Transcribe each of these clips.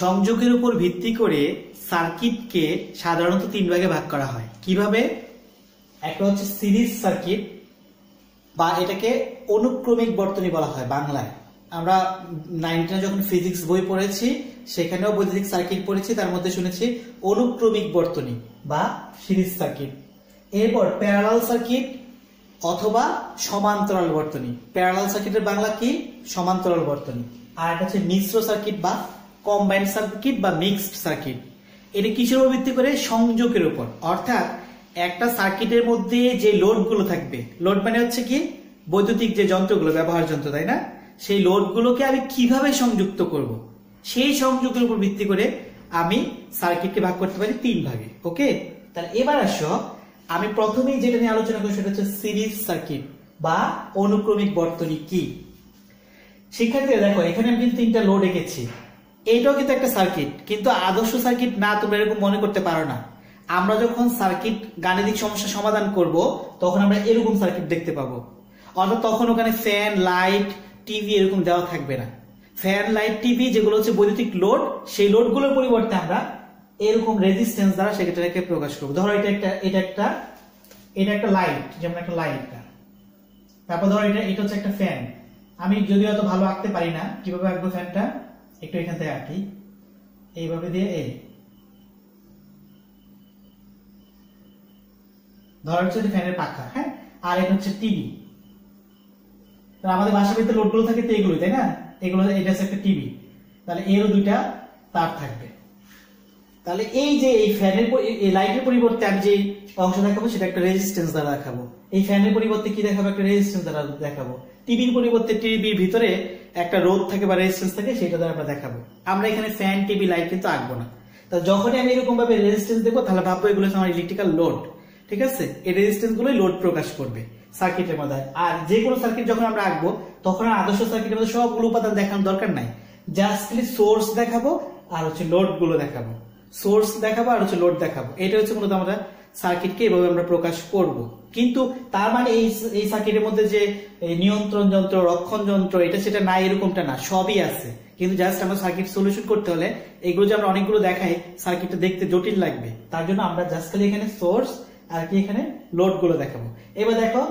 সংযোগের উপর ভিত্তি করে সার্কিটকে সাধারণত তিন ভাগে ভাগ করা হয়। কীভাবে? একটা হচ্ছে সিরিজ সার্কিট, বা এটাকে অনুক্রমিক বর্তনী বলা হয় বাংলায়। আমরা নাইনটিনে যখন ফিজিক্স বই পড়েছি, সেখানেও বৈদ্যুতিক সার্কিট পড়েছি, তার মধ্যে শুনেছি অনুক্রমিক বর্তনী বা সিরিজ সার্কিট। এরপর প্যারালাল সার্কিট অথবা সমান্তরাল বর্তনী। প্যারালাল সার্কিটের বাংলা কি? সমান্তরাল বর্তনী। আর একটা হচ্ছে মিশ্র সার্কিট বা কম্বাইন্ড সার্কিট বা মিক্সড সার্কিট এটি কিসের উপর ভিত্তি করে? সংযোগের উপর। অর্থাৎ একটা সার্কিটের মধ্যে যে লোডগুলো থাকবে লোড মানে হচ্ছে কি? বৈদ্যুতিক যে যন্ত্রগুলো, ব্যবহার যন্ত্র, তাই না? সেই লোডগুলোকে আমি কীভাবে সংযুক্ত করব? সেই সংযোগের উপর ভিত্তি করে আমি সার্কিটকে ভাগ করতে পারি তিন ভাগে ওকে তাহলে এবার আসো, আমি প্রথমেই যেটা নিয়ে আলোচনা করি সেটা হচ্ছে সিরিজ সার্কিট বা অনুক্রমিক বর্তনী কি? শিক্ষার্থীরা দেখো, এখানে আমি কিন্তু তিনটা লোড এঁকেছি। এইটাও কিন্তু একটা সার্কিট কিন্তু আদর্শ সার্কিট না, তোমরা এরকম মনে করতে পারো না। আমরা যখন সার্কিট গাণিতিক সমস্যা সমাধান করব, তখন আমরা এরকম সার্কিট দেখতে পাবো। অর্থাৎ তখন ওখানে ফ্যান লাইট টিভি এরকম দেওয়া থাকবে না। ফ্যান লাইট টিভি যেগুলো হচ্ছে বৈদ্যুতিক লোড সেই লোডগুলোর পরিবর্তে আমরা এরকম রেজিস্ট্যান্স দ্বারা সেটাকে প্রকাশ করব। ধরো এটা একটা এটা একটা এটা একটা লাইট যেমন একটা লাইট তারপর ধরো এটা এটা হচ্ছে একটা ফ্যান আমি যদি অত ভালো আঁকতে পারি না, কীভাবে আঁকবো ফ্যানটা একটু এখান থেকে আঁকি। এইভাবে দিয়ে এই ধর হচ্ছে ফ্যানের পাখা হ্যাঁ? আর এটা হচ্ছে টিভি আমাদের বাসা বাড়িতে লোডগুলো থাকে তো এগুলো তাই না? এগুলো, এটা হচ্ছে একটা টিভি তাহলে এরও দুইটা তার থাকবে। তাহলে এই যে এই ফ্যানের এই লাইটের পরিবর্তে আমি যে অংশ দেখাবো, সেটা একটা রেজিস্ট্যান্স দ্বারা দেখাবো। এই ফ্যানের পরিবর্তে কি দেখাবো? একটা রেজিস্ট্যান্স দ্বারা দেখাবো। টিভির পরিবর্তে টিভির ভিতরে একটা রোদ থাকে বা রেজিস্ট্যান্স থাকে সেটা দ্বারা আমরা দেখাবো। আমরা এখানে ফ্যান টিভি লাইট কিন্তু আঁকবো না। তা যখনই আমি এরকম ভাবে রেজিস্ট্যান্স দেখব, তাহলে ভাববো এগুলো আমার ইলেকট্রিক্যাল লোড ঠিক আছে? এই রেজিস্ট্যান্স গুলোই লোড প্রকাশ করবে সার্কিটের মধ্যে। আর যে কোনো সার্কিট যখন আমরা আঁকবো, তখন আদর্শ সার্কিটের মধ্যে সবগুলো উপাদান দেখানোর দরকার নাই। জাস্ট খালি সোর্স দেখাবো আর হচ্ছে লোডগুলো দেখাবো। সোর্স দেখাবো আর হচ্ছে লোড দেখাবো। এটা হচ্ছে মূলত আমরা সার্কিটকে এভাবে আমরা প্রকাশ করব। কিন্তু তার মানে এই এই সার্কিটের মধ্যে যে নিয়ন্ত্রণ যন্ত্র, রক্ষণ যন্ত্র, এটা সেটা নাই এরকমটা না, সবই আছে। কিন্তু জাস্ট আমরা সার্কিট সলিউশন করতে হলে এগুলো যে আমরা অনেকগুলো দেখাই, সার্কিটটা দেখতে জটিল লাগবে। তার জন্য আমরা জাস্ট খালি এখানে সোর্স আর কি এখানে লোডগুলো দেখাবো। এবার দেখো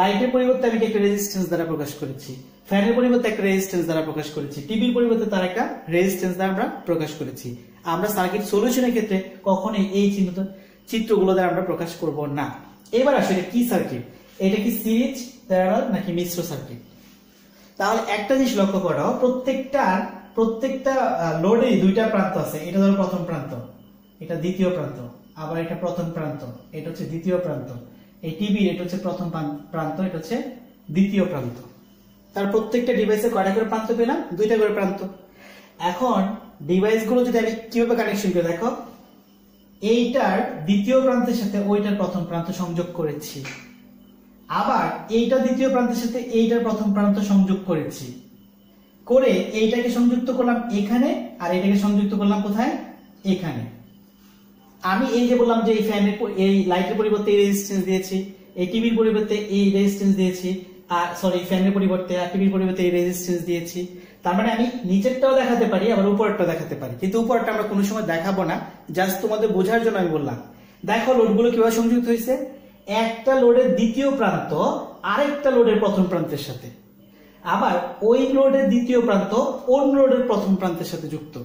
লাইটের পরিবর্তে আমি একটা রেজিস্ট্যান্স দ্বারা প্রকাশ করেছি? ফ্যানের পরিবর্তে একটা রেজিস্ট্যান্স দ্বারা প্রকাশ করেছি। টিভির পরিবর্তে তার একটা রেজিস্ট্যান্স দ্বারা আমরা প্রকাশ করেছি। আমরা সার্কিট সলিউশনের ক্ষেত্রে কখনোই এই চিহ্নিত চিত্রগুলো দ্বারা আমরা প্রকাশ করব না। এবার আসলে কি সার্কিট এটা কি সিরিজ প্যারালাল নাকি মিশ্র সার্কিট তাহলে একটা জিনিস লক্ষ্য করো, প্রত্যেকটা প্রত্যেকটা লোডে দুইটা প্রান্ত আছে। এটা ধরো প্রথম প্রান্ত, এটা দ্বিতীয় প্রান্ত, আবার এটা প্রথম প্রান্ত, এটা হচ্ছে দ্বিতীয় প্রান্ত। এই টিভি এটা হচ্ছে প্রথম প্রান্ত, এটা হচ্ছে দ্বিতীয় প্রান্ত। তার প্রত্যেকটা ডিভাইসে কয়টা করে প্রান্ত পেলাম? দুইটা করে প্রান্ত। এখন ডিভাইসগুলো যদি আমি কীভাবে কানেকশন করে, দেখো এইটার দ্বিতীয় প্রান্তের সাথে ওইটার প্রথম প্রান্ত সংযোগ করেছি। আবার এইটা দ্বিতীয় প্রান্তের সাথে এইটার প্রথম প্রান্ত সংযোগ করেছি। করে এইটাকে সংযুক্ত করলাম এখানে, আর এটাকে সংযুক্ত করলাম কোথায়? এখানে। আমি এই যে বললাম যে এই ফ্যানের এই লাইটের পরিবর্তে এই রেজিস্ট্যান্স দিয়েছি, এই টিভির পরিবর্তে এই রেজিস্ট্যান্স দিয়েছি সরি ফ্যানের পরিবর্তে আর টিভির পরিবর্তে এই রেজিস্ট্যান্স দিয়েছি। তার মানে আমি নিচেরটাও দেখাতে পারি, আবার উপরেরটাও দেখাতে পারি। কিন্তু উপরটা আমরা কোনো সময় দেখাবো না জাস্ট তোমাদের বোঝার জন্য আমি বললাম। দেখো লোডগুলো কীভাবে সংযুক্ত হয়েছে? একটা লোডের দ্বিতীয় প্রান্ত, আরেকটা লোডের প্রথম প্রান্তের সাথে। আবার ওই লোডের দ্বিতীয় প্রান্ত, অন্য লোডের প্রথম প্রান্তের সাথে যুক্ত।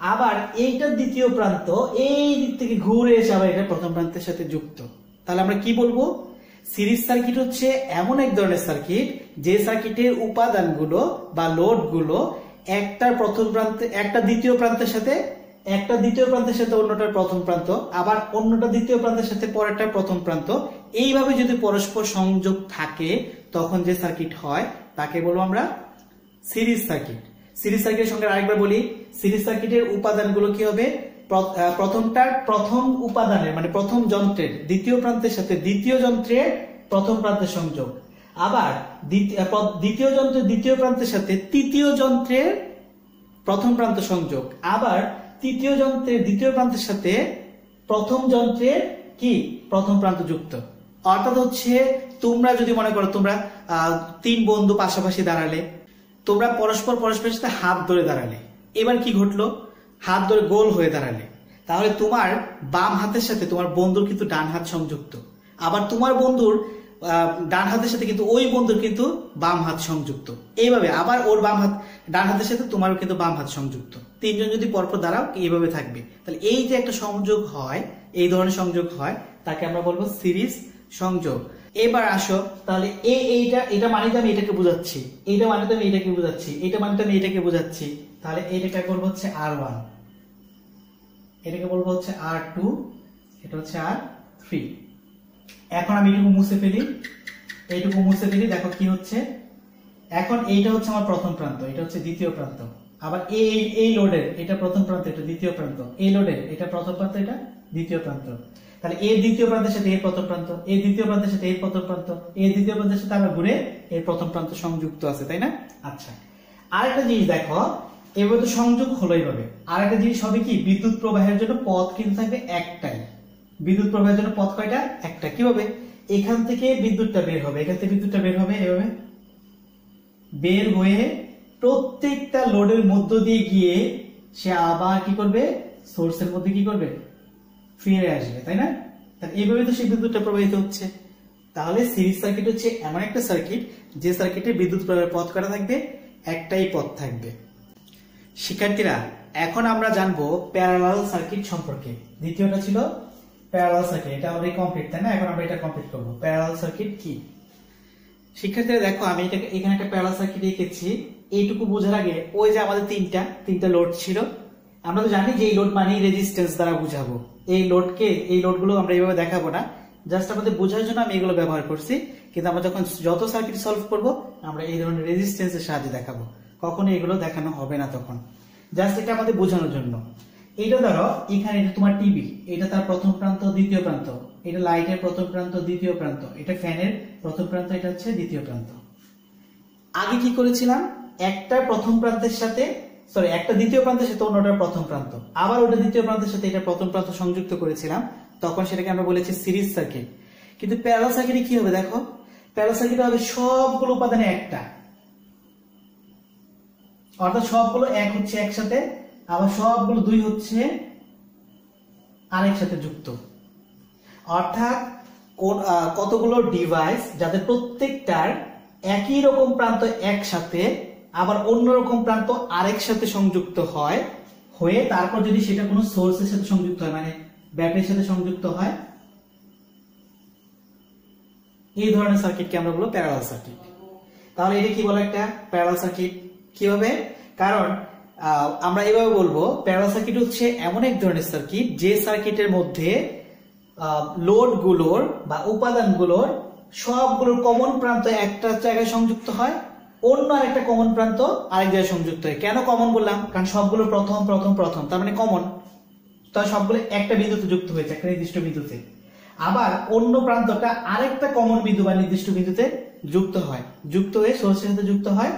আবার এইটার দ্বিতীয় প্রান্ত, এই দিক থেকে ঘুরে এসে আবার এটা প্রথম প্রান্তের সাথে যুক্ত। তাহলে আমরা কি বলব? সিরিজ সার্কিট হচ্ছে এমন এক ধরনের সার্কিট যে সার্কিটের উপাদানগুলো বা লোডগুলো একটার প্রথম প্রান্তে, একটা দ্বিতীয় প্রান্তের সাথে, একটা দ্বিতীয় প্রান্তের সাথে অন্যটার প্রথম প্রান্ত, আবার অন্যটা দ্বিতীয় প্রান্তের সাথে পরেরটার প্রথম প্রান্ত। এইভাবে যদি পরস্পর সংযোগ থাকে, তখন যে সার্কিট হয়, তাকে বলব আমরা সিরিজ সার্কিট। সিরিজ সার্কিটের সঙ্গে আরেকবার বলি, সিরিজ সার্কিটের উপাদানগুলো কি হবে? প্রথমটার প্রথম উপাদানের মানে প্রথম যন্ত্রের, দ্বিতীয় প্রান্তের সাথে দ্বিতীয় যন্ত্রের প্রথম প্রান্তের সংযোগ। আবার দ্বিতীয় যন্ত্রের দ্বিতীয় প্রান্তের সাথে তৃতীয় যন্ত্রের প্রথম প্রান্ত সংযোগ। আবার তৃতীয় যন্ত্রের দ্বিতীয় প্রান্তের সাথে প্রথম যন্ত্রের কি? প্রথম প্রান্ত যুক্ত। অর্থাৎ হচ্ছে তোমরা যদি মনে করো তোমরা তিন বন্ধু পাশাপাশি দাঁড়ালে, তোমরা পরস্পর পরস্পরের সাথে হাত ধরে দাঁড়ালে। এবার কি ঘটলো? হাত ধরে গোল হয়ে দাঁড়ালে। তাহলে তোমার বাম হাতের সাথে তোমার বন্ধুর কিন্তু ডান হাত সংযুক্ত। আবার তোমার বন্ধুর ডান হাতের সাথে কিন্তু ওই বন্ধুর কিন্তু বাম হাত সংযুক্ত। এইভাবে আবার ওর বাম হাত, ডান হাতের সাথে তোমারও কিন্তু বাম হাত সংযুক্ত। তিনজন যদি পরপর দাঁড়াও, এইভাবে থাকবে। তাহলে এই যে একটা সংযোগ হয়, এই ধরনের সংযোগ হয়, তাকে আমরা বলব সিরিজ সংযোগ। এবার আসো, তাহলে এই এইটা, এটা মানে তো আমি এটাকে বোঝাচ্ছি। এইটা মানে তো আমি এটাকে বোঝাচ্ছি। এটা মানে তো আমি এটাকে বোঝাচ্ছি। তাহলে এটাকে করব হচ্ছে আর ওয়ান এটাকে বলব হচ্ছে আর টু এটা হচ্ছে আর থ্রি এখন আমি এটুকু মুছে ফেলি এইটুকু মুছে ফেলি, দেখো কি হচ্ছে। এখন এইটা হচ্ছে আমার প্রথম প্রান্ত, এটা হচ্ছে দ্বিতীয় প্রান্ত। আবার এই এই লোডের এটা প্রথম প্রান্ত, এটা দ্বিতীয় প্রান্ত। এই লোডের এটা প্রথম প্রান্ত, এটা দ্বিতীয় প্রান্ত। তাহলে এই দ্বিতীয় প্রান্তের সাথে এর প্রথম প্রান্ত, এই দ্বিতীয় প্রান্তের সাথে এর প্রথম প্রান্ত, এই দ্বিতীয় প্রান্তের সাথে আবার ঘুরে এর প্রথম প্রান্ত সংযুক্ত আছে, তাই না? আচ্ছা। আরেকটা জিনিস দেখো এবার তো সংযোগ হলো এইভাবে আরেকটা জিনিস হবে কি, বিদ্যুৎ প্রবাহের জন্য পথ কিন্তু থাকবে একটাই। বিদ্যুৎ প্রবাহের জন্য পথ কয়টা? একটা। কীভাবে এখান থেকে বিদ্যুৎটা বের হবে। এখান থেকে বিদ্যুৎটা বের হবে এভাবে। বের হয়ে প্রত্যেকটা লোডের মধ্য দিয়ে গিয়ে সে আবার কি করবে? সোর্সের মধ্যে কি করবে? ফিরে আসবে, তাই না? তাহলে এইভাবে তো সেই বিদ্যুৎটা প্রবাহিত হচ্ছে। তাহলে সিরিজ সার্কিট হচ্ছে এমন একটা সার্কিট, যে সার্কিটে বিদ্যুৎ প্রবাহের পথ করা থাকবে? একটাই পথ থাকবে। শিক্ষার্থীরা, এখন আমরা জানব প্যারালাল সার্কিট সম্পর্কে। দ্বিতীয়টা ছিল প্যারালাল সার্কিট এটা অলরেডি কমপ্লিট তাই না? এখন আমরা এটা কমপ্লিট করব। প্যারালাল সার্কিট কি? শিক্ষার্থীরা, দেখো, আমি এটাকে, এখানে একটা প্যারালাল সার্কিট এঁকেছি। এইটুকু বোঝার আগে, ওই যে আমাদের তিনটা তিনটা লোড ছিল, আমরা তো জানি যে এই লোড মানেই রেজিস্ট্যান্স দ্বারা বুঝাবো। এই লোডকে এই লোডগুলো আমরা এইভাবে দেখাবো না। জাস্ট আমাদের বোঝার জন্য আমি এগুলো ব্যবহার করছি, কিন্তু আমরা যখন, যত সার্কিট সলভ করব, আমরা এই ধরনের রেজিস্ট্যান্সের সাহায্যে দেখাবো। কখনো এগুলো দেখানো হবে না তখন। জাস্ট এটা আমাদের বোঝানোর জন্য। এটা ধরো, এখানে এটা তোমার টিভি, এটা তার প্রথম প্রান্ত, দ্বিতীয় প্রান্ত। এটা লাইটের প্রথম প্রান্ত, দ্বিতীয় প্রান্ত। এটা ফ্যানের প্রথম প্রান্ত, এটা হচ্ছে দ্বিতীয় প্রান্ত। আগে কি করেছিলাম? একটা প্রথম প্রান্তের সাথে সরি একটা দ্বিতীয় প্রান্তের সাথে অন্যটার প্রথম প্রান্ত। আবার ওটা দ্বিতীয় প্রান্তের সাথে এটা প্রথম প্রান্ত সংযুক্ত করেছিলাম। তখন সেটাকে আমরা বলেছি সিরিজ সার্কিট। কিন্তু প্যারাল সার্কিটে কি হবে দেখো? প্যারাল সার্কিট হবে সবগুলো উপাদানে একটা। অর্থাৎ সবগুলো এক হচ্ছে একসাথে, আবার সবগুলো দুই হচ্ছে আরেক সাথে যুক্ত। অর্থাৎ কতগুলো ডিভাইস যাদের প্রত্যেকটার একই রকম প্রান্ত একসাথে, আবার অন্যরকম প্রান্ত আরেক সাথে সংযুক্ত হয়, হয়ে তারপর যদি সেটা কোনো সোর্সের সাথে সংযুক্ত হয় মানে ব্যাটারির সাথে সংযুক্ত হয়, এই ধরনের সার্কিটকে আমরা বলব প্যারালাল সার্কিট তাহলে এটা কি বলে একটা? প্যারালাল সার্কিট কীভাবে? কারণ আমরা এভাবে বলব প্যারালাল সার্কিট হচ্ছে এমন এক ধরনের সার্কিট যে সার্কিটের মধ্যে লোডগুলোর বা উপাদানগুলোর সবগুলোর কমন প্রান্ত একটা জায়গায় সংযুক্ত হয়, অন্য আরেকটা কমন প্রান্ত আরেক জায়গায় সংযুক্ত হয়। কেন কমন বললাম? কারণ সবগুলো প্রথম প্রথম প্রথম। তার মানে কমন তার সবগুলো একটা বিন্দুতে যুক্ত হয়েছে, একটা নির্দিষ্ট বিন্দুতে। আবার অন্য প্রান্তটা আরেকটা কমন বিন্দু বা নির্দিষ্ট বিন্দুতে যুক্ত হয়। যুক্ত হয়ে সোর্সের সাথে যুক্ত হয়।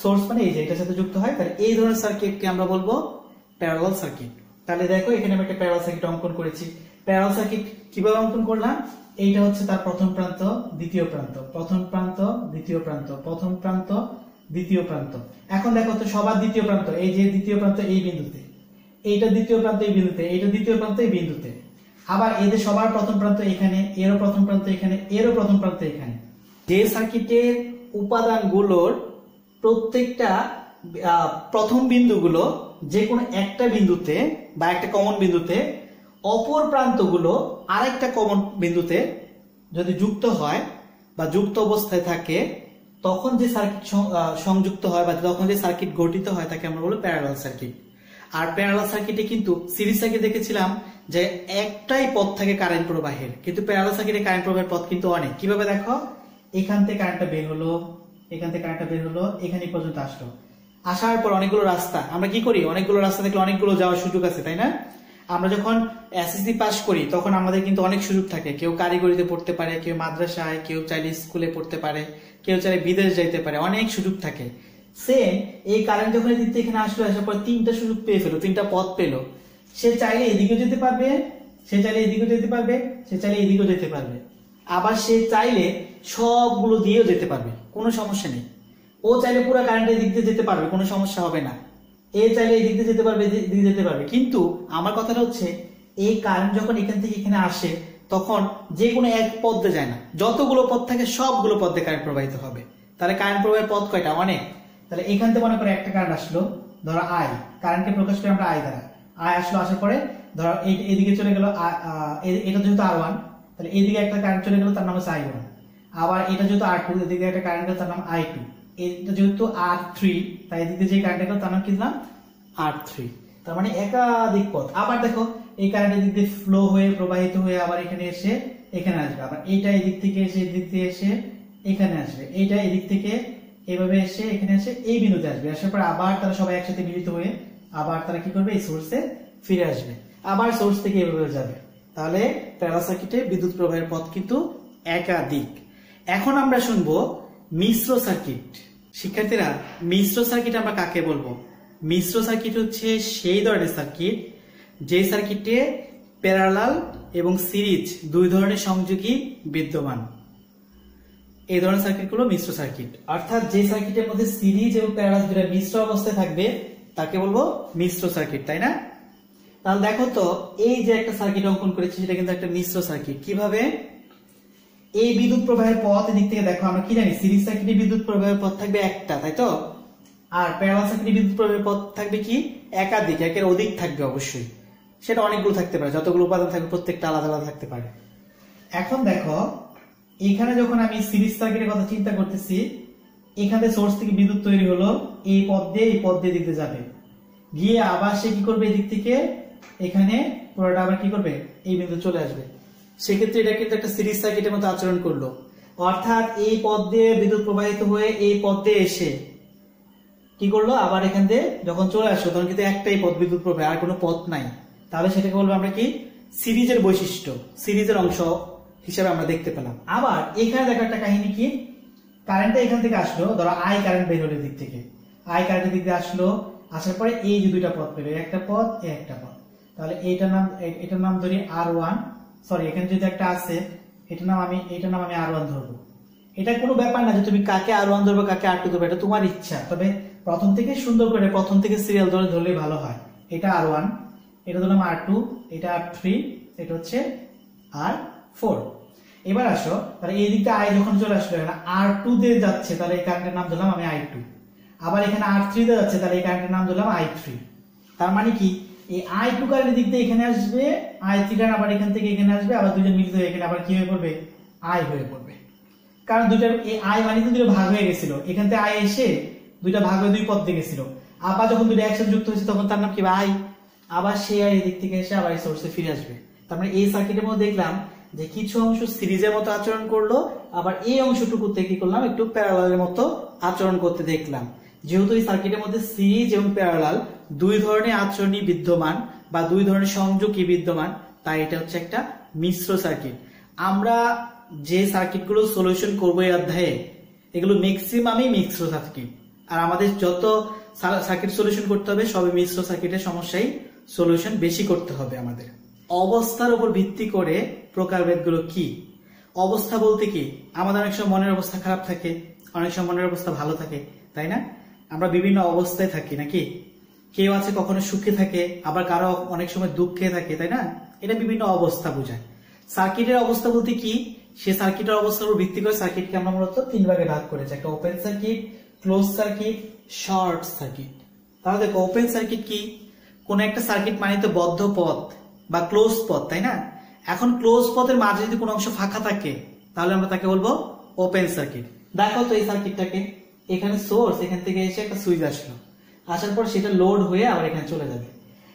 সোর্স মানে এই যে এটার সাথে যুক্ত হয়, তাহলে এই ধরনের সার্কিটকে আমরা বলব প্যারালাল সার্কিট তাহলে দেখো, এখানে আমি একটা প্যারালাল সার্কিট অঙ্কন করেছি। প্যারালাল সার্কিট কীভাবে অঙ্কন করলাম? এইটা হচ্ছে তার প্রথম প্রান্ত, দ্বিতীয় প্রান্ত। প্রথম প্রান্ত, দ্বিতীয় প্রান্ত। প্রথম প্রান্ত, দ্বিতীয় প্রান্ত। এখন দেখো তো সবার দ্বিতীয় প্রান্ত, এই যে দ্বিতীয় প্রান্ত, এই বিন্দুতে। এইটা দ্বিতীয় প্রান্ত, এই বিন্দুতে। এইটা দ্বিতীয় প্রান্ত, এই বিন্দুতে। আবার এদের সবার প্রথম প্রান্ত এখানে, এরও প্রথম প্রান্ত এখানে, এরও প্রথম প্রান্ত এখানে। যে সার্কিটের উপাদানগুলোর প্রত্যেকটা প্রথম বিন্দুগুলো যে কোনো একটা বিন্দুতে বা একটা কমন বিন্দুতে, অপর প্রান্তগুলো আরেকটা কমন বিন্দুতে যদি যুক্ত হয় বা যুক্ত অবস্থায় থাকে, তখন যে সার্কিট সংযুক্ত হয় বা তখন যে সার্কিট গঠিত হয় তাকে আমরা বলব প্যারালাল সার্কিট আর প্যারালাল সার্কিটে কিন্তু সিরিজ সার্কিট দেখেছিলাম যে একটাই পথ থাকে কারেন্ট প্রবাহের। কিন্তু প্যারালাল সার্কিটে কারেন্ট প্রবাহের পথ কিন্তু অনেক। কীভাবে দেখো? এখান থেকে কারেন্টটা বের হলো এখান থেকে কারেন্টটা বের হলো এখানে পর্যন্ত আসলো। আসার পর অনেকগুলো রাস্তা, আমরা কি করি? অনেকগুলো রাস্তা দেখলে অনেকগুলো যাওয়ার সুযোগ আছে, তাই না? আমরা যখন এসএসসি পাস করি, তখন আমাদের কিন্তু অনেক সুযোগ থাকে। কেউ কারিগরিতে পড়তে পারে, কেউ মাদ্রাসায়, কেউ চাইলে স্কুলে পড়তে পারে, কেউ চাইলে বিদেশ যাইতে পারে, অনেক সুযোগ থাকে। সেম এই কারেন্ট যখন থেকে এখানে আসলো, আসার পর তিনটা সুযোগ পেয়ে ফেলো, তিনটা পথ পেল। সে চাইলে এদিকেও যেতে পারবে, সে চাইলে এদিকেও যেতে পারবে, সে চাইলে এদিকেও যেতে পারবে। আবার সে চাইলে সবগুলো দিয়েও যেতে পারবে, কোনো সমস্যা নেই। ও চাইলে পুরো কারেন্টের দিক দিয়ে যেতে পারবে, কোনো সমস্যা হবে না। এ চাইলে এই দিক দিয়ে যেতে পারবে এদিক দিয়ে যেতে পারবে। কিন্তু আমার কথাটা হচ্ছে এই কারেন্ট যখন এখান থেকে এখানে আসে, তখন যে কোনো এক পথ দিয়ে যায় না। যতগুলো পথ থাকে, সবগুলো পথ দিয়ে কারেন্ট প্রবাহিত হবে। তাহলে কারেন্ট প্রবাহের পথ কয়টা? অনেক। তাহলে এখান থেকে মনে করে একটা কারেন্ট আসলো, ধরো আই কারেন্টকে প্রকাশ করি আমরা আই দ্বারা। আই আসলো, আসার পরে ধরো এদিকে চলে গেল এটা যেহেতু আর ওয়ান তাহলে এইদিকে একটা কারেন্ট চলে গেল, তার নাম হচ্ছে আই ওয়ান আবার এটা যেহেতু আর টু এদিকে একটা কারেন্ট গেল তার নাম আই টু এটা যেহেতু আর থ্রি তাই এদিকে যে কারেন্ট গেল তার নাম কি নাম আর থ্রি তার মানে একাধিক পথ। আবার দেখো এই কারেন্ট এদিক দিয়ে ফ্লো হয়ে প্রবাহিত হয়ে আবার এখানে এসে এখানে আসবে। আবার এইটা এদিক থেকে এসে এদিক দিয়ে এসে এখানে আসবে। এইটা এদিক থেকে এভাবে এসে এখানে এসে এই বিন্দুতে আসবে। আসার পর আবার তারা সবাই একসাথে মিলিত হয়ে আবার তারা কি করবে? এই সোর্সে ফিরে আসবে। আবার সোর্স থেকে এভাবে যাবে। তাহলে প্যারাল সার্কিটে বিদ্যুৎ প্রবাহের পথ কিন্তু একাধিক। এখন আমরা শুনব মিশ্র সার্কিট। শিক্ষার্থীরা, মিশ্র সার্কিট আমরা কাকে বলব? মিশ্র সার্কিট হচ্ছে সেই ধরনের সার্কিট, যে সার্কিটে প্যারালাল এবং সিরিজ দুই ধরনের সংযোগী বিদ্যমান। এই ধরনের সার্কিটগুলো মিশ্র সার্কিট। অর্থাৎ যে সার্কিটের মধ্যে সিরিজ এবং প্যারালাল দুটো মিশ্র অবস্থায় থাকবে, তাকে বলব মিশ্র সার্কিট, তাই না? তাহলে দেখো তো, এই যে একটা সার্কিট অঙ্কন করেছি, সেটা কিন্তু একটা মিশ্র সার্কিট। কীভাবে? এই বিদ্যুৎ প্রবাহের পথ এদিক থেকে দেখো, আমরা কি জানি? সিরিজ সার্কিটে বিদ্যুৎ প্রবাহের পথ থাকবে একটা, তাই তো? আর প্যারালাল সার্কিটে বিদ্যুৎ প্রবাহের পথ থাকবে কি? একাধিক, একের অধিক থাকবে অবশ্যই। সেটা অনেকগুলো থাকতে পারে, যতগুলো উপাদান থাকবে, প্রত্যেকটা আলাদা আলাদা থাকতে পারে। এখন দেখো, এখানে যখন আমি সিরিজ সার্কিটের কথা চিন্তা করতেছি, এখানে সোর্স থেকে বিদ্যুৎ তৈরি হলো, এই পথ দিয়ে, এই পথ দিয়ে দিতে যাবে। গিয়ে আবার সে কি করবে এদিক থেকে? এখানে পুরোটা আবার কি করবে? এই বিন্দু চলে আসবে। সেক্ষেত্রে এটা কিন্তু একটা সিরিজ সার্কিটের মতো আচরণ করল। অর্থাৎ এই পথ দিয়ে বিদ্যুৎ প্রবাহিত হয়ে এই পথ এসে কি করল? আবার এখান দিয়ে যখন চলে আসলো, তখন কিন্তু একটাই পথ বিদ্যুৎ প্রবাহ, আর কোনো পথ নাই। তাহলে সেটাকে বলব আমরা কি? সিরিজের বৈশিষ্ট্য, সিরিজের অংশ হিসাবে আমরা দেখতে পেলাম। আবার এখানে দেখো একটা কাহিনী কি? কারেন্টটা এখান থেকে আসলো, ধরো আই কারেন্ট বের হলো দিক থেকে। আই কারেন্টের দিক দিয়ে আসলো, আসার পরে এই যে দুইটা পথ পেল একটা পথ এ একটা পথ তাহলে এইটার নাম এটার নাম ধরি আর ওয়ান সরি, এখানে যদি একটা আছে, এটার নাম আমি এটার নাম আমি আর ওয়ান ধরবো। এটা কোনো ব্যাপার না যে তুমি কাকে আর ওয়ান ধরবে, কাকে আর টু ধরবে, এটা তোমার ইচ্ছা। তবে প্রথম থেকে সুন্দর করে প্রথম থেকে সিরিয়াল ধরে ধরলেই ভালো হয়। এটা আর ওয়ান এটা ধরলাম আর টু এটা আর থ্রি এটা হচ্ছে আর ফোর এবার আসো, তাহলে এই দিকটা আই যখন চলে আসলো, এখানে আর টু দিয়ে যাচ্ছে, তাহলে এই কারেন্টের নাম ধরলাম আমি আই টু আবার এখানে আর থ্রি দিয়ে যাচ্ছে, তাহলে এই কারেন্টের নাম ধরলাম আই থ্রি তার মানে কি? এই আই টু কারেন্টের দিক দিয়ে এখানে আসবে আই থ্রি আবার এখান থেকে এখানে আসবে, আবার দুজন মিলিত হয়ে এখানে আবার কি হয়ে পড়বে? আই হয়ে পড়বে। কারণ দুইটার এই আই মানে তো দুটো ভাগ হয়ে গেছিল। এখান থেকে আই এসে দুইটা ভাগ হয়ে দুই পথ দিয়ে গেছিল। আবার যখন দুটো একসাথে যুক্ত হয়েছে, তখন তার নাম কি আই আবার সে আই দিক থেকে এসে আবার এই সোর্সে ফিরে আসবে। তার মানে এই সার্কিটের মধ্যে দেখলাম যে কিছু অংশ সিরিজের মতো আচরণ করল, আবার এই অংশটুকুতে কি করলাম, একটু প্যারালালের মতো আচরণ করতে দেখলাম। যেহেতু এই সার্কিটের মধ্যে সিরিজ এবং প্যারালাল দুই ধরনের আচরণই বিদ্যমান বা দুই ধরনের সংযোগই বিদ্যমান, তাই এটা হচ্ছে একটা মিশ্র সার্কিট আমরা যে সার্কিটগুলো সলিউশন করব এই অধ্যায়ে, এগুলো ম্যাক্সিমামই মিশ্র সার্কিট আর আমাদের যত সার্কিট সলিউশন করতে হবে, সবই মিশ্র সার্কিটের সমস্যাই সলিউশন বেশি করতে হবে আমাদের। অবস্থার উপর ভিত্তি করে প্রকারভেদগুলো কি? অবস্থা বলতে কি? আমাদের অনেক সময় মনের অবস্থা খারাপ থাকে, অনেক সময় মনের অবস্থা ভালো থাকে, তাই না? আমরা বিভিন্ন অবস্থায় থাকি, নাকি? কেউ আছে কখনো সুখে থাকে, আবার কারও অনেক সময় দুঃখে থাকে, তাই না? এটা বিভিন্ন অবস্থা বোঝায়। সার্কিটের অবস্থা বলতে কি? সে সার্কিটের অবস্থার উপর ভিত্তি করে সার্কিটকে আমরা মূলত তিন ভাগে ভাগ করেছি একটা open circuit close circuit short circuit তাহলে দেখো ওপেন সার্কিট কি? কোন একটা সার্কিট মানে তো বদ্ধ পথ বা ক্লোজ পথ, তাই না? এখন ক্লোজ পথের মাঝে যদি কোনো অংশ ফাঁকা থাকে, তাহলে আমরা তাকে বলব ওপেন সার্কিট দেখো তো এই সার্কিটটাকে এখানে সোর্স এখান থেকে এসে একটা সুইচ আসলো। আসার পর সেটা লোড হয়ে আবার এখানে চলে যাবে।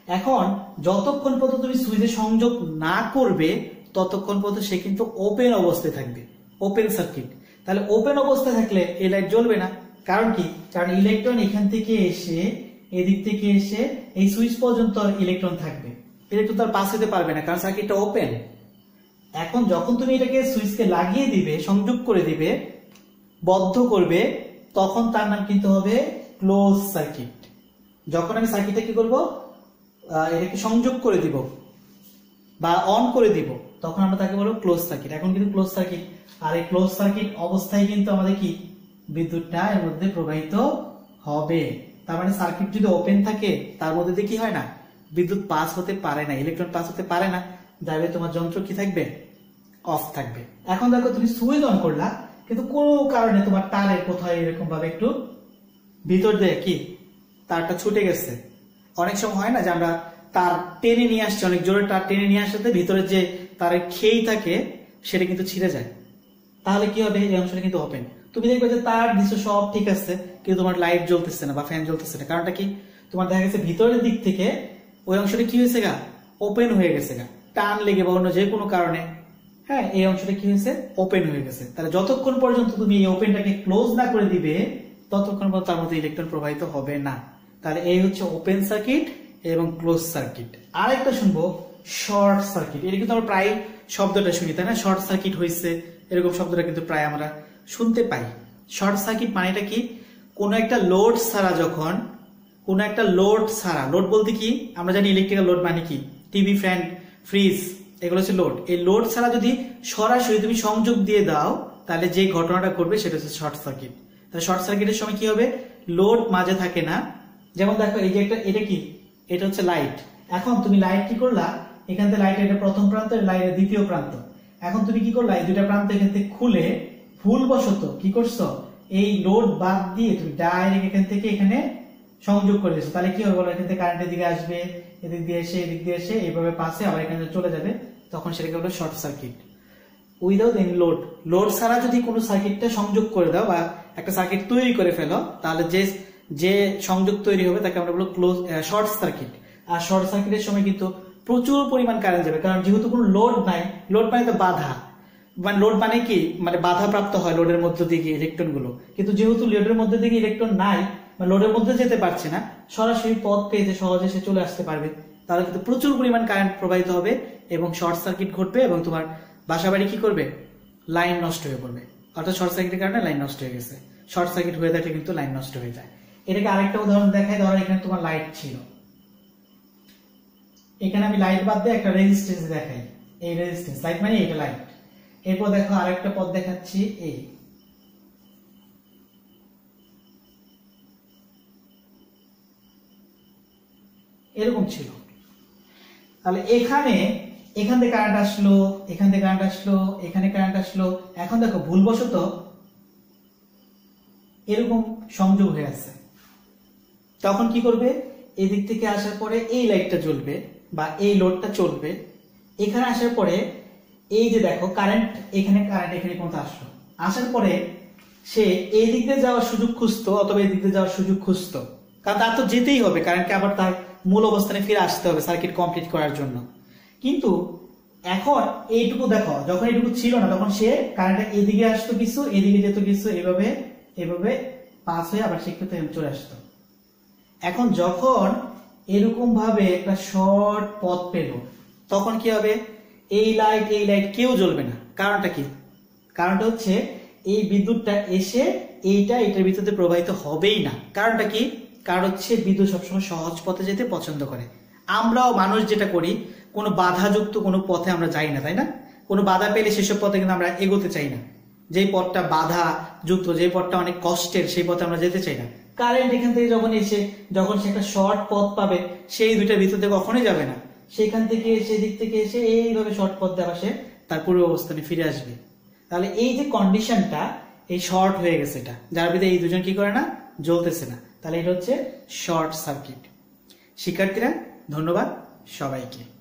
এখন যতক্ষণ পর্যন্ত তুমি সুইচে সংযোগ না করবে, ততক্ষণ পর্যন্ত সে কিন্তু ওপেন অবস্থায় থাকবে। ওপেন সার্কিট তাহলে ওপেন অবস্থায় থাকলে এই লাইট জ্বলবে না। কারণ কি? কারণ ইলেকট্রন এখান থেকে এসে, এদিক থেকে এসে এই সুইচ পর্যন্ত ইলেকট্রন থাকবে। ইলেকট্রন তার পাস হতে পারবে না, কারণ সার্কিটটা ওপেন এখন যখন তুমি এটাকে সুইচকে লাগিয়ে দিবে, সংযোগ করে দিবে, বদ্ধ করবে তখন তার নাম কিন্তু হবে? Close circuit. যখন আমি সার্কিটে কি করব? এটাকে সংযোগ করে দিব বা অন করে দিব, তখন আমরা তাকে বলব ক্লোজ সার্কিট। এখন কিন্তু ক্লোজ সার্কিট। আর এই ক্লোজ সার্কিট অবস্থায় কিন্তু আমাদের কি? বিদ্যুৎটা এর মধ্যে প্রবাহিত হবে। তার মানে সার্কিট যদি ওপেন থাকে, তার মধ্যে দিয়ে কি হয় না? বিদ্যুৎ পাস হতে পারে না, ইলেকট্রন পাস হতে পারে না। যাবে তোমার যন্ত্র কি থাকবে? অফ থাকবে। এখন দেখো তুমি সুইচ অন করলা কিন্তু কোনো কারণে তোমার তারের কোথায় এরকম ভাবে একটু ভিতর দিয়ে কি, তারটা ছুটে গেছে। অনেক সময় হয় না যে আমরা তার টেনে নিয়ে আসছি, অনেক জোরে তার টেনে নিয়ে আসাতে ভিতরে যে তারের খেই থাকে, সেটা কিন্তু ছিঁড়ে যায়। তাহলে কি হবে? এই অংশটা কিন্তু ওপেন তুমি দেখবে যে তার দৃশ্য সব ঠিক আছে, কিন্তু তোমার লাইট জ্বলতেছে না বা ফ্যান জ্বলতেছে না। কারণটা কি? তোমার দেখা গেছে ভিতরের দিক থেকে ওই অংশটা কি হয়েছে গা? ওপেন হয়ে গেছে গা। টান লেগে বা অন্য যে কোনো কারণে হ্যাঁ এই অংশটা কি হয়েছে? ওপেন হয়ে গেছে। তাহলে যতক্ষণ পর্যন্ত তুমি এই ওপেনটাকে ক্লোজ না করে দিবে, ততক্ষণ পর্যন্ত তার মধ্যে ইলেকট্রন প্রবাহিত হবে না। তাহলে এই হচ্ছে ওপেন সার্কিট এবং ক্লোজ সার্কিট আরেকটা শুনব শর্ট সার্কিট এটা কিন্তু আমরা প্রায় শব্দটা শুনি, তাই না? শর্ট সার্কিট হয়েছে এরকম শব্দটা কিন্তু প্রায় আমরা শুনতে পাই। শর্ট সার্কিট মানেটা কি? কোনো একটা লোড ছাড়া যখন, কোনো একটা লোড ছাড়া লোড বলতে কি? আমরা জানি ইলেকট্রিক্যাল লোড মানে কি? টিভি ফ্যান ফ্রিজ এগুলো হচ্ছে লোড এই লোড ছাড়া যদি সরাসরি তুমি সংযোগ দিয়ে দাও, তাহলে যে ঘটনাটা করবে সেটা হচ্ছে শর্ট সার্কিট তাহলে শর্ট সার্কিটের সময় কি হবে? লোড মাঝে থাকে না। যেমন দেখো, এই যে একটা, এটা কি? এটা হচ্ছে লাইট এখন তুমি লাইট কি করলা? এখান থেকে লাইট এটা প্রথম প্রান্ত লাইটের দ্বিতীয় প্রান্ত। এখন তুমি কি করলা? এই দুইটা প্রান্ত এখান থেকে খুলে ভুলবশত কি করছ? এই লোড বাদ দিয়ে তুমি ডাইরেক্ট এখান থেকে এখানে সংযোগ করে দিচ্ছ তাহলে কি হবে বলো? এখান থেকে কারেন্টের দিকে আসবে। এদিক দিয়ে এসে, এদিক দিয়ে এসে এইভাবে পাশে আবার এখানে চলে যাবে, তখন সেটাকে বলো short circuit without any load load ছাড়া যদি কোনো সার্কিটটা সংযোগ করে দাও বা একটা সার্কিট তৈরি করে ফেলো, তাহলে যে যে সংযোগ তৈরি হবে তাকে আমরা বলব ক্লোজ শর্ট সার্কিট আর শর্ট সার্কিটের সময় কিন্তু প্রচুর পরিমাণ কারেন্ট যাবে, কারণ যেহেতু কোনো লোড নাই লোড মানে তো বাধা। মানে লোড মানে কি? মানে বাধা প্রাপ্ত হয় লোডের মধ্য দিয়ে ইলেকট্রনগুলো। কিন্তু যেহেতু লোডের মধ্যে দিয়ে ইলেকট্রন নাই বা লোডের মধ্যে যেতে পারছে না, সরাসরি পথ পেয়ে সহজে সে চলে আসতে পারবে। তাহলে কিন্তু প্রচুর পরিমাণ কারেন্ট প্রবাহিত হবে এবং শর্ট সার্কিট ঘটবে এবং তোমার বাসা বাড়ি কি করবে? লাইন নষ্ট হয়ে পড়বে। অর্থাৎ শর্ট সার্কিটের কারণে লাইন নষ্ট হয়ে গেছে। শর্ট সার্কিট হয়ে থাকলে কিন্তু লাইন নষ্ট হয়ে যায়। এটাকে আরেকটা উদাহরণ দেখায় ধরো এখানে তোমার লাইট ছিল। এখানে আমি লাইট বাদ দিয়ে একটা রেজিস্ট্যান্স দেখাই। এই রেজিস্ট্যান্স লাইট মানে এটা লাইট এরপর দেখো আরেকটা পথ দেখাচ্ছি, এই। এরকম ছিল। তাহলে এখানে, এখান থেকে কারেন্ট আসলো, এখান থেকে কারেন্ট আসলো, এখানে কারেন্ট আসলো। এখন দেখো ভুলবশত এরকম সংযোগ হয়ে আছে। তখন কি করবে? এদিক থেকে আসার পরে এই লাইটটা জ্বলবে বা এই লোডটা চলবে। এখানে আসার পরে এই যে দেখো কারেন্ট এখানে কারেন্ট এখানে পর্যন্ত আসলো? আসার পরে সে এই দিক দিয়ে যাওয়ার সুযোগ খুঁজতো অথবা এই দিক দিয়ে যাওয়ার সুযোগ খুঁজতো। কারণ তার তো যেতেই হবে কারেন্টকে আবার তার মূল অবস্থানে ফিরে আসতে হবে সার্কিট কমপ্লিট করার জন্য। কিন্তু এখন এইটুকু দেখো, যখন এইটুকু ছিল না, তখন সে কারেন্টটা এদিকে আসতো কিছু, এদিকে যেত কিছু, এভাবে এভাবে পাস হয়ে আবার শিক্ষিত চলে আসতো। এখন যখন এরকম ভাবে একটা শর্ট পথ পেল, তখন কি হবে? এই লাইট এই লাইট কেউ জ্বলবে না। কারণটা কি? কারণটা হচ্ছে এই বিদ্যুৎটা এসে এইটা এটার ভিতরে প্রবাহিত হবেই না। কারণটা কি? কারণ হচ্ছে বিদ্যুৎ সবসময় সহজ পথে যেতে পছন্দ করে। আমরাও মানুষ যেটা করি, কোনো বাধাযুক্ত কোনো পথে আমরা যাই না, তাই না? কোনো বাধা পেলে সেসব পথে কিন্তু আমরা এগোতে চাই না। যেই পথটা বাধা যুক্ত যে পথটা অনেক কষ্টের, সেই পথে আমরা যেতে চাই না। কারেন্ট এখান থেকে যখন এসে, যখন সে একটা শর্ট পথ পাবে, সেই দুইটার ভিতর থেকে কখনোই যাবে না। সেখান থেকে এসে দিক থেকে এসে এইভাবে শর্ট পথ দেওয়া সে তার পূর্ব অবস্থানে ফিরে আসবে। তাহলে এই যে কন্ডিশনটা এই শর্ট হয়ে গেছে এটা। যার ভিতরে এই দুজন কি করে না? জ্বলতেছে না। তাহলে এটা হচ্ছে শর্ট সার্কিট শিক্ষার্থীরা ধন্যবাদ সবাইকে।